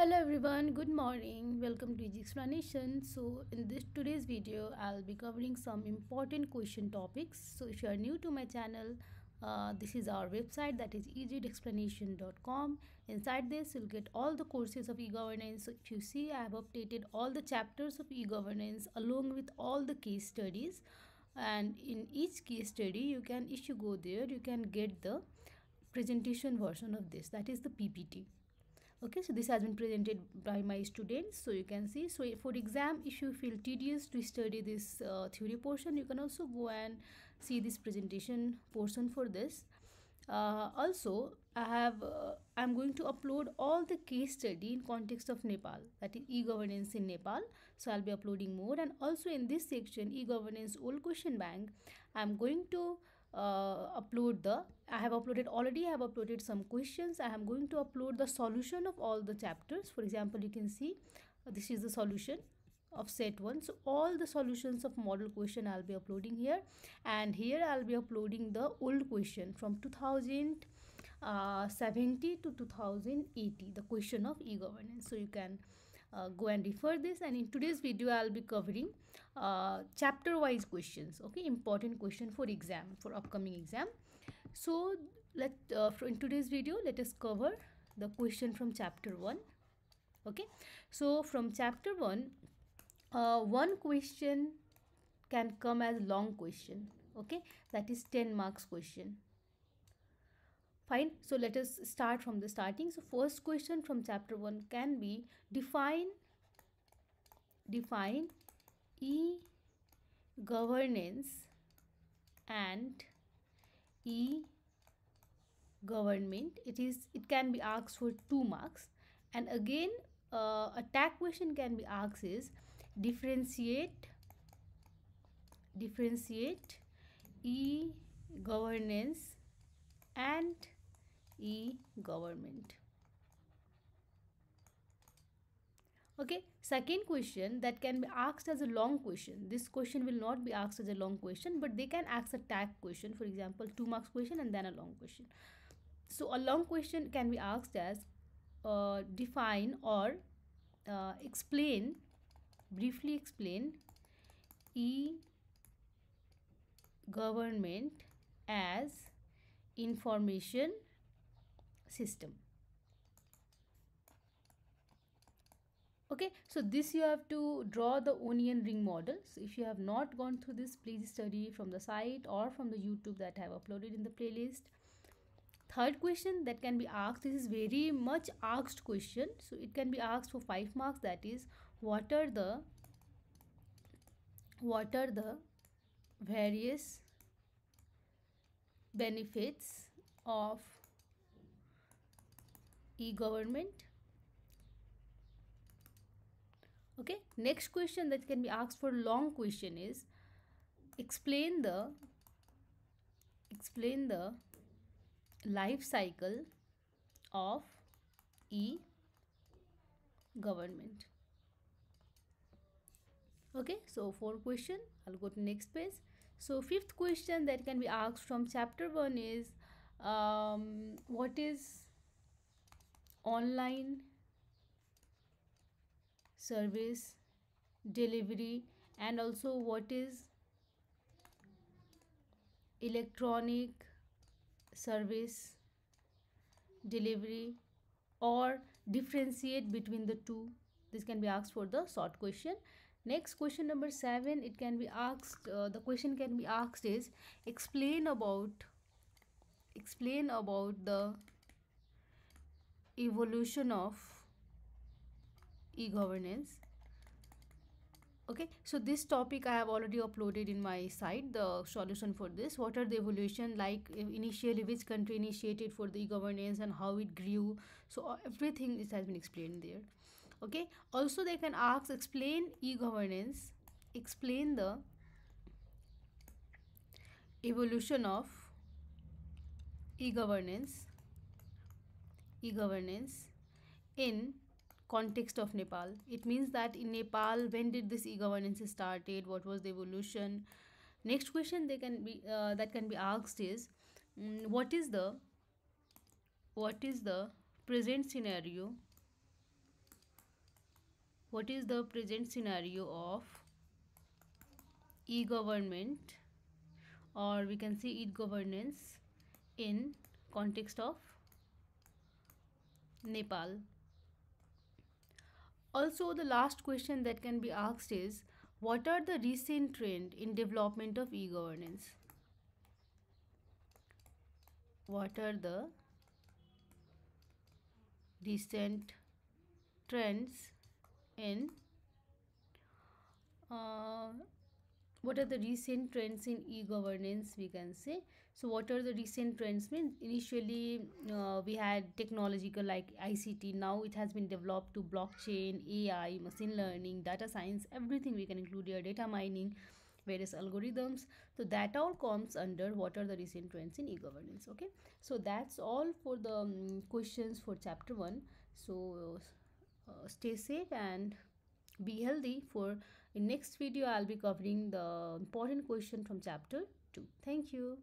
hello everyone. Good morning. Welcome to easy explanation. So in this today's video i'll be covering some important question topics. So if you are new to my channel uh, this is our website that is ezexplanation.com inside this you'll get all the courses of e-governance. So if you see i have updated all the chapters of e-governance along with all the case studies. And in each case study you can if you go there you can get the presentation version of this that is the ppt okay so this has been presented by my students so you can see. So for exam if you feel tedious to study this uh, theory portion. You can also go and see this presentation portion for this. Uh, also i have uh, i'm going to upload all the case study in context of nepal that is e-governance in nepal. So i'll be uploading more. And also in this section e-governance old question bank i'm going to uh, upload the i have uploaded already i have uploaded some questions. I am going to upload the solution of all the chapters. For example you can see uh, this is the solution of set 1 so all the solutions of model question i'll be uploading here. And here i'll be uploading the old question from 2070 uh, to 2080 the question of e-governance. So you can uh, go and refer this. And in today's video i'll be covering uh, chapter wise questions okay? Important question for exam for upcoming exam. So let uh, in today's video let us cover the question from chapter 1 okay? So from chapter 1 uh, one question can come as long question okay? That is 10 marks question fine. So let us start from the starting. So first question from chapter 1 can be define define e governance and e government. It is it can be asked for 2 marks. And again uh, a tag question can be asked is differentiate differentiate e governance and e-government. Okay, second question that can be asked as a long question. This question will not be asked as a long question, but they can ask a tag question, for example, two marks question and then a long question. So a long question can be asked as uh, define or uh, explain, briefly explain e government as information system. Okay so this you have to draw the onion ring model. So if you have not gone through this please study from the site or from the youtube that i have uploaded in the playlist. Third question that can be asked this is very much asked question. So it can be asked for five marks that is what are the what are the various benefits of e-government. Okay next question that can be asked for long question is explain the explain the life cycle of e-government. Okay so four question i'll go to next page. So fifth question that can be asked from chapter one is um, what is online service delivery and also what is electronic service delivery or differentiate between the two. This can be asked for the short question. Next question number 7 it can be asked uh, the question can be asked is explain about explain about the evolution of e-governance. Okay so this topic i have already uploaded in my site the solution for this. What are the evolution like initially which country initiated for the e-governance and how it grew? So uh, everything has been explained there. Okay also they can ask explain e-governance explain the evolution of e-governance e-governance in context of Nepal. It means that in Nepal, when did this e-governance started? What was the evolution? Next question they can be uh, that can be asked is, um, what is the what is the present scenario? what is the present scenario of e-government or we can say e-governance in context of Nepal. Also, the last question that can be asked is what are the recent trend in development of e-governance? What are the recent trends in uh, what are the recent trends in e-governance we can say? So what are the recent trends means? Initially uh, we had technological like ict now it has been developed to blockchain ai machine learning data science everything we can include here data mining various algorithms. So that all comes under what are the recent trends in e-governance okay? So that's all for the um, questions for chapter 1 so uh, stay safe and be healthy. For in next video i'll be covering the important question from chapter 2 thank you